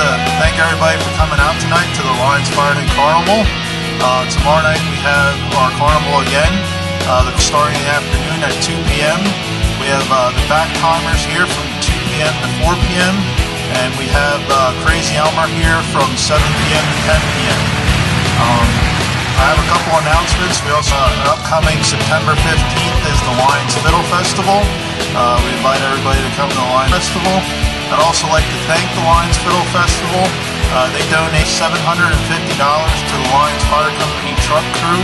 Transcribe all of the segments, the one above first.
to thank everybody for coming out tonight to the Lyons Fire and Carnival. Uh, tomorrow night we have our carnival again, uh, the starting in the afternoon at 2 p.m. We have uh, the back timers here from 2 p.m. to 4 p.m. And we have uh, Crazy Elmer here from 7 p.m. to 10 p.m. Um, I have a couple announcements. We also uh, upcoming September 15th is the Lyons Fiddle Festival. Uh, we invite everybody to come to the Lyons Festival. I'd also like to thank the Lyons Fiddle Festival. Uh, they donate $750 to the Lyons Fire Company truck crew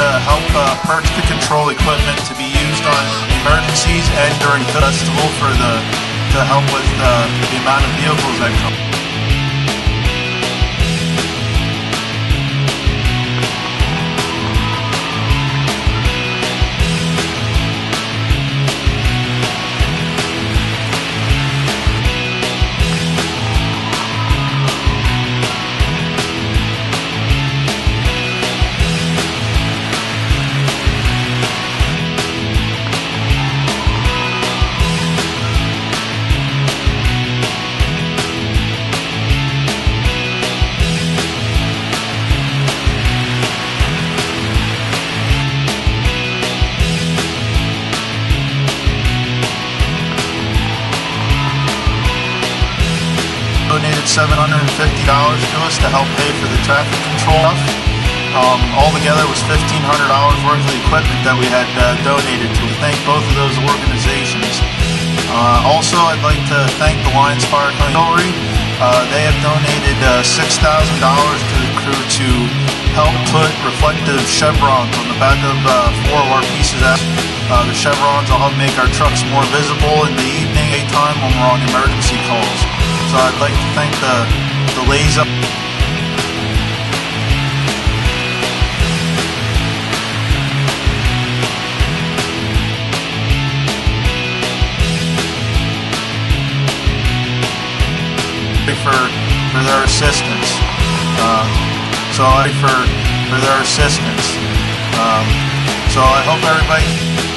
to help uh, purchase the control equipment to be used on emergencies and during festival for the to help with uh, the amount of vehicles that come. $750 to us to help pay for the traffic control. Um, altogether was $1,500 worth of equipment that we had uh, donated to. Thank both of those organizations. Uh, also, I'd like to thank the Lyons Fire Company. Uh, they have donated uh, $6,000 to the crew to help put reflective chevrons on the back of uh, four of our pieces. Uh, the chevrons will help make our trucks more visible in the evening, daytime when we're on emergency calls. So I'd like to thank the, the ladies up. For, for their assistance. Uh, so I for for their assistance. Um, so I hope everybody